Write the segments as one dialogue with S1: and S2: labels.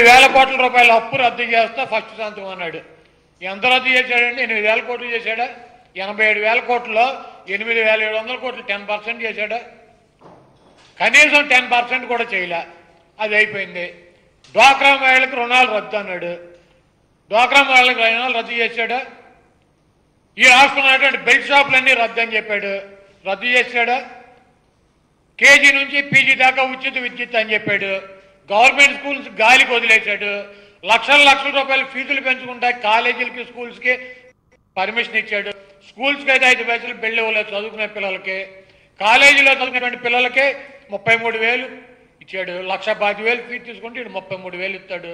S1: వేల కోట్ల రూపాయల అప్పు రద్దు చేస్తా ఫస్ట్ సంతకం అన్నాడు. ఎంత రద్దు చేశాడండి? ఎనిమిది వేల కోట్లు చేశాడా? ఎనభై ఏడు వేల కోట్లలో ఎనిమిది వేల ఏడు వందల కోట్లు టెన్ పర్సెంట్ చేశాడా? కనీసం టెన్ పర్సెంట్ కూడా చేయలే. అది అయిపోయింది. డ్వాక్రా మహిళలకు రుణాలు రద్దు అన్నాడు. డ్వాక్రా మహిళలకు రుణాలు రద్దు చేశాడా? ఈ రాష్ట్రంలో ఉన్నటువంటి బెల్ట్ షాపులన్నీ రద్దు అని చెప్పాడు. రద్దు చేశాడా? కేజీ నుంచి పీజీ దాకా ఉచిత విద్యుత్ అని చెప్పాడు. గవర్నమెంట్ స్కూల్స్ గాలికి వదిలేశాడు. లక్షల లక్షల రూపాయలు ఫీజులు పెంచుకుంటా కాలేజీలకి స్కూల్స్కి పర్మిషన్ ఇచ్చాడు. స్కూల్స్కి అయితే ఐదు పైసలు బిల్డ్ ఇవ్వలేదు చదువుకునే పిల్లలకి కాలేజీలో చదువుకునేటువంటి పిల్లలకి ముప్పై మూడు వేలు ఇచ్చాడు. లక్ష పాతి వేలు ఫీజు తీసుకుంటే ఇటు ముప్పై మూడు వేలు ఇస్తాడు.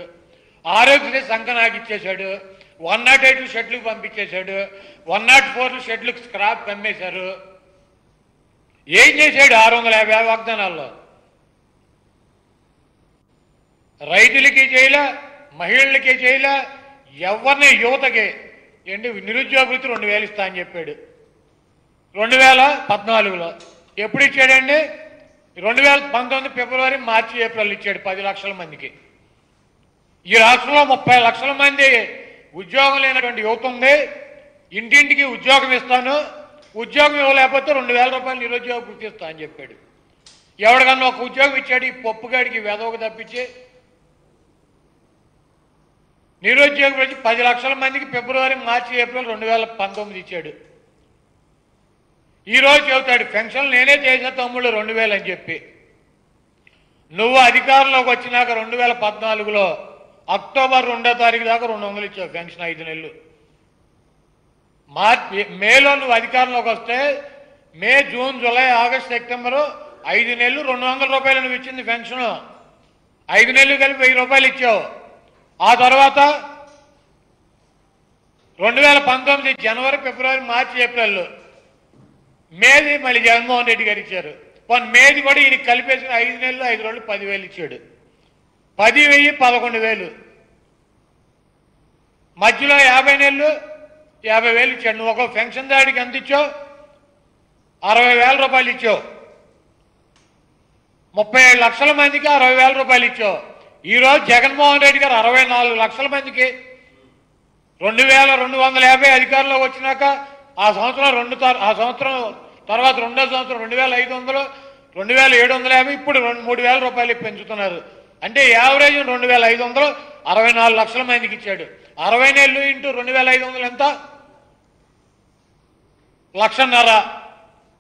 S1: ఆరోగ్యశ్రీ సంకనాకి ఇచ్చేశాడు. వన్ నాట్ ఎయిట్ షెడ్లకు పంపించేశాడు. వన్ నాట్ ఫోర్ షెడ్లకు స్క్రాప్ కమ్మేశారు ఏం చేశాడు ఆరు వందల యాభై వాగ్దానాల్లో? రైతులకి చేయలే మహిళలకి చేయలే ఎవరిని యువతకి ఏంటి నిరుద్యోగ వృత్తి రెండు వేలు ఇస్తా అని చెప్పాడు. రెండు వేల పద్నాలుగులో ఎప్పుడు ఇచ్చాడండి? రెండు వేల పంతొమ్మిది ఫిబ్రవరి మార్చి ఏప్రిల్ ఇచ్చాడు పది లక్షల మందికి. ఈ రాష్ట్రంలో ముప్పై లక్షల మంది ఉద్యోగం లేనటువంటి యువత ఉంది. ఇంటింటికి ఉద్యోగం ఇస్తాను. ఉద్యోగం ఇవ్వలేకపోతే రెండు వేల రూపాయలు నిరుద్యోగ వృత్తి అని చెప్పాడు. ఎవరికన్నా ఒక ఉద్యోగం ఇచ్చాడు ఈ పప్పుగాడికి వెదవకు తప్పించి నిరుద్యోగ పది లక్షల మందికి ఫిబ్రవరి మార్చి ఏప్రిల్ రెండు వేల పంతొమ్మిది ఇచ్చాడు. ఈరోజు చెబుతాడు పెన్షన్ నేనే చేసిన తమ్ముళ్ళు రెండు వేలు అని చెప్పి. నువ్వు అధికారంలోకి వచ్చినాక రెండు వేల పద్నాలుగులో అక్టోబర్ రెండో తారీఖు దాకా రెండు వందలు ఇచ్చావు పెన్షన్ ఐదు నెలలు. మార్చి మేలో నువ్వు అధికారంలోకి వస్తే May June July August September ఐదు నెలలు రెండు వందల రూపాయలు నువ్వు ఇచ్చింది పెన్షన్. ఐదు నెలలు కలిపి వెయ్యి రూపాయలు ఇచ్చావు. ఆ తర్వాత రెండు వేల పంతొమ్మిది జనవరి ఫిబ్రవరి మార్చి ఏప్రిల్ మేది మళ్ళీ జగన్మోహన్ రెడ్డి గారు ఇచ్చారు. పోనీ మేది కూడా ఈయన కలిపేసిన ఐదు నెలలు ఐదు రోజులు పదివేలు ఇచ్చాడు. పది వెయ్యి పదకొండు వేలు. మధ్యలో యాభై నెలలు యాభై వేలు ఇచ్చాడు. నువ్వు ఒక పెన్షన్ దాడికి ఎంత ఇచ్చావు? అరవై వేల రూపాయలు ఇచ్చావు. ముప్పై లక్షల మందికి అరవై వేల రూపాయలు ఇచ్చావు. ఈరోజు జగన్మోహన్ రెడ్డి గారు అరవై నాలుగు లక్షల మందికి రెండు వేల రెండు వందల యాభై అధికారంలోకి వచ్చినాక ఆ సంవత్సరం రెండు తర్- ఆ సంవత్సరం తర్వాత రెండో సంవత్సరం రెండు వేల ఐదు వందలు రెండు వేల ఏడు వందల యాభై ఇప్పుడు రెండు మూడు వేల రూపాయలు పెంచుతున్నారు. అంటే యావరేజ్ రెండు వేల ఐదు వందలు అరవై నాలుగు లక్షల మందికి ఇచ్చాడు. అరవై నెలలు ఇంటూ రెండు వేల ఐదు వందలు ఎంత? లక్షన్నర.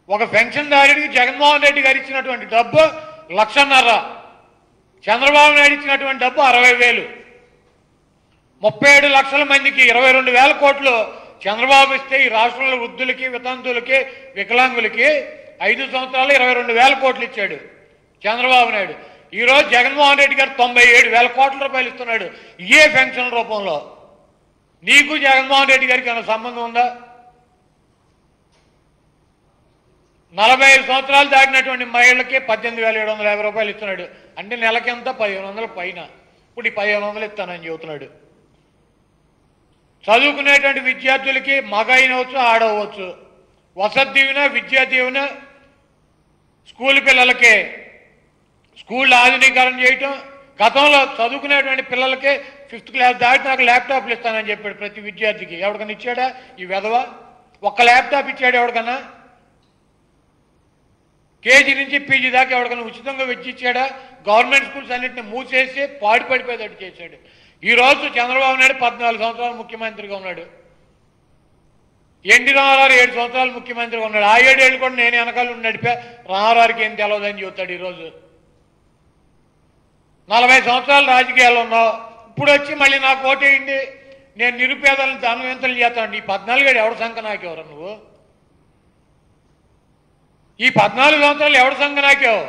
S1: ఒక పెన్షన్దారుడికి జగన్మోహన్ రెడ్డి గారు ఇచ్చినటువంటి డబ్బు లక్షన్నర. చంద్రబాబు నాయుడు ఇచ్చినటువంటి డబ్బు అరవై వేలు. ముప్పై ఏడు లక్షల మందికి ఇరవై రెండు వేల కోట్లు చంద్రబాబు ఇస్తే ఈ రాష్ట్రంలో వృద్ధులకి వితంతులకి వికలాంగులకి ఐదు సంవత్సరాలు ఇరవై రెండు వేల కోట్లు ఇచ్చాడు చంద్రబాబు నాయుడు. ఈరోజు జగన్మోహన్ రెడ్డి గారు తొంభై ఏడు వేల కోట్ల రూపాయలు ఇస్తున్నాడు. ఇయే పెన్షన్ రూపంలో. నీకు జగన్మోహన్ రెడ్డి గారికి ఏమైనా సంబంధం ఉందా? నలభై ఐదు సంవత్సరాలు దాటినటువంటి మహిళలకి పద్దెనిమిది వేల ఏడు వందల యాభై రూపాయలు ఇస్తున్నాడు. అంటే నెలకెంత పదిహేను వందల పైన. ఇప్పుడు ఈ పదిహేను వందలు ఇస్తానని చెబుతున్నాడు. చదువుకునేటువంటి విద్యార్థులకి మగ అయినవచ్చు ఆడవచ్చు వసతి దీవెన విద్యా దీవెన స్కూల్ పిల్లలకి. స్కూల్ ఆధునీకరణ చేయటం. గతంలో చదువుకునేటువంటి పిల్లలకి ఫిఫ్త్ క్లాస్ దాటి నాకు ల్యాప్టాప్లు ఇస్తానని చెప్పాడు ప్రతి విద్యార్థికి. ఎవరికైనా ఇచ్చాడా? ఈ వెధవ? ఒక్క ల్యాప్టాప్ ఇచ్చాడు ఎవరికన్నా కేజీ నుంచి పీజీ దాకా ఎవరికైనా ఉచితంగా వెచ్చిచ్చాడా? గవర్నమెంట్ స్కూల్స్ అన్నింటిని మూసేసి పాడి పడిపోయేటట్టు చేశాడు. ఈ రోజు చంద్రబాబు నాయుడు పద్నాలుగు సంవత్సరాలు ముఖ్యమంత్రిగా ఉన్నాడు. ఎన్టీ రామారావు ఏడు సంవత్సరాలు ముఖ్యమంత్రిగా ఉన్నాడు. ఆ ఏడేళ్ళు కూడా నేను వెనకాల ఉండి నడిపా. రామారావుకి ఏం తెలవదని చెబుతాడు ఈరోజు. నలభై సంవత్సరాలు రాజకీయాలు ఉన్నావు. ఇప్పుడు వచ్చి మళ్ళీ నాకు ఓటేయండి. నేను నిరుపేదలను ధనవంతులు చేస్తాను. ఈ పద్నాలుగేడు ఎవరి సంఖ నాకెవరు నువ్వు? ఈ పద్నాలుగు సంవత్సరాలు ఎవరి సంఘ నాకావు?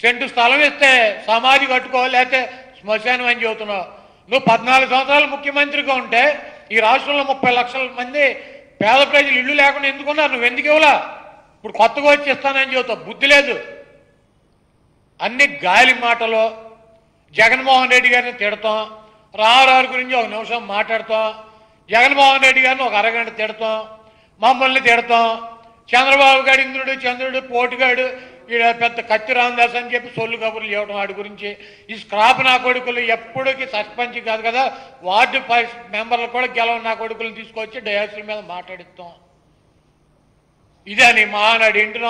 S1: సెంటు స్థలం ఇస్తే సమాధి కట్టుకో లేకపోతే శ్మశానం అని చెబుతున్నావు. నువ్వు పద్నాలుగు సంవత్సరాలు ముఖ్యమంత్రిగా ఉంటే ఈ రాష్ట్రంలో ముప్పై లక్షల మంది పేద ప్రజలు ఇల్లు లేకుండా ఎందుకున్నారు నువ్వు ఎందుకు ఇవ్వలా? ఇప్పుడు కొత్తగా వచ్చి ఇస్తానని చెబుతావు. బుద్ధి లేదు. అన్ని గాలి మాటలు. జగన్మోహన్ రెడ్డి గారిని తిడతాం. రామారావు గురించి ఒక నిమిషం మాట్లాడతాం. జగన్మోహన్ రెడ్డి గారిని ఒక అరగంట తిడతాం. మమ్మల్ని తిడతాం. చంద్రబాబు గారు ఇంద్రుడు చంద్రుడు పోటుగాడు ఈడ పెద్ద కత్తి రామదాస్ అని చెప్పి సొల్లు కబుర్లు ఇవ్వడం వాడి గురించి. ఈ స్క్రాప్ నా కొడుకులు ఎప్పటికీ సర్పంచ్ కాదు కదా వార్డు మెంబర్లు కూడా గెలవ నా కొడుకులు తీసుకొచ్చి డయాసుల మీద మాట్లాడిస్తాం. ఇదే నీ మహానాడు ఇంటి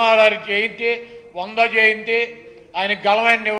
S1: జయంతి వంద జయంతి ఆయన గెలవని